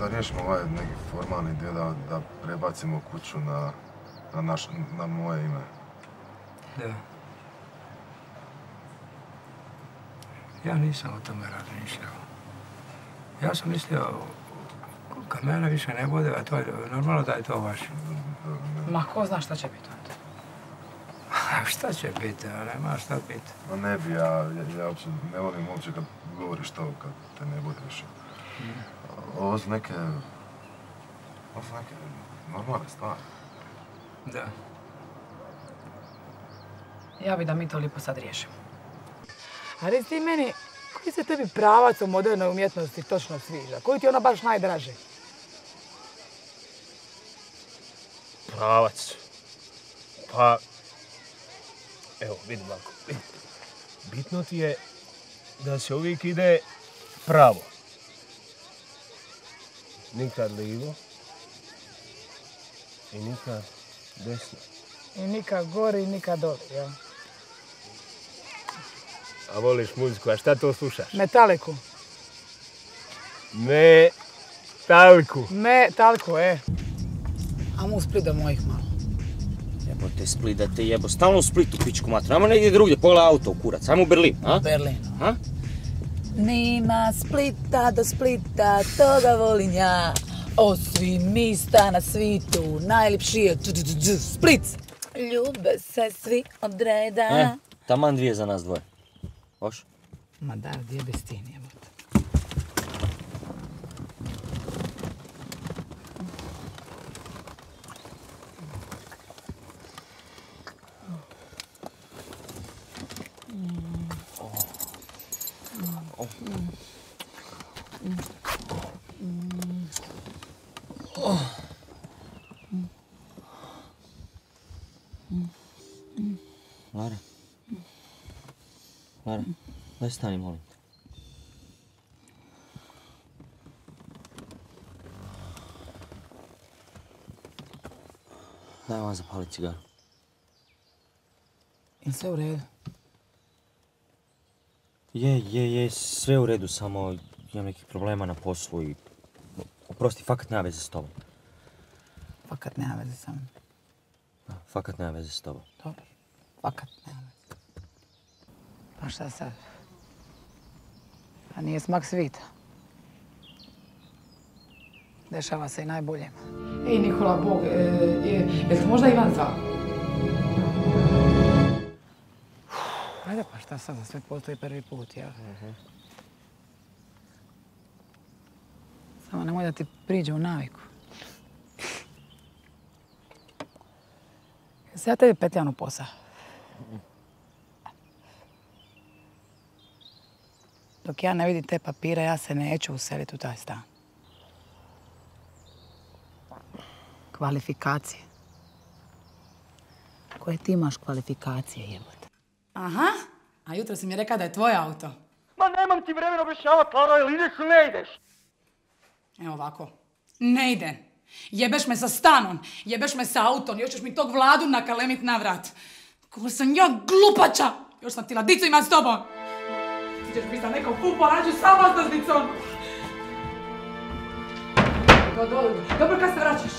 riješimo ovaj neki formalni dio da, da prebacimo kuću na, na, naš, na moje ime. Da. Ja nisam o tome razmišljao. Ja sam mislio, kad mene više ne bude, a to je normalno da je to vaše. Ma ko zna šta će biti onda? šta će biti, a nema šta biti. Ma ne bi, ja, ja, ja uopće ne volim uopće kad govoriš to, kad te ne bude više. Ovo su neke, ovo su neke normalne stvari. Da. Ja bi da mi to lipo sad riješimo. A reci ti meni, koji se tebi pravac u modernoj umjetnosti točno sviđa? Koji ti je ona baš najdraži? Pravac. Pa, evo, vidim ovako. Bitno ti je da se uvijek ide pravo. Nikad livo i nikad desno. I nikad gori, i nikad doli, jel? A voliš muziku, a šta to slušaš? Metaliku. Metalku. Metalku, e. Amo u Split do mojih malo. Jebote Split da te jebo, stalno u Splitu pičku matra, ajmo negdje drugdje, pogledaj auto u kurac, ajmo u Berlin, a? Berlin. A? Nima Splita do Splita, toga volim ja. O svim mista na svitu, najljepši je Split. Ljube se svi od reda. E, taman dvije za nas dvoje. Hoš? Ma da, gdje bez ti jebote. Lara. Lara, let's tiny morning. That was a polly cigar. It's so real. Je, je, je, sve u redu, samo imam nekih problema na poslu i... Oprosti, fakat nema veze s tobom. Fakat nema veze sa mnom. Da, Fakat nema veze s tobom. Dobro. Fakat nema veze. Pa šta sad? Pa nije smak svita. Dešava se i najbolje. Ej, Nikola, Bog, e, je, možda Ivan zvao? Ajde, pa šta sad, za sve postoji prvi put, ja. Samo nemoj da ti priđe u naviku. Jesi ja tebi petljam u posao? Dok ja ne vidim te papire, ja se neću useliti u taj stan. Kvalifikacije. Koje ti imaš kvalifikacije, jebote? Aha, a jutro si mi rekao da je tvoj auto. Ma nemam ti vremena objašnjavati, Klara, ili ideš ili ne ideš? Evo ovako. Ne ide. Jebeš me sa stanom, jebeš me sa autom, još ćeš mi tog vladu nakalemit na vrat. Ko sam ja glupača! Još sam ti ladicu ima s tobom! Ti ćeš mi sa nekom pupo nađu sa vastaznicom! Dobro, dobro, kad se vraćaš?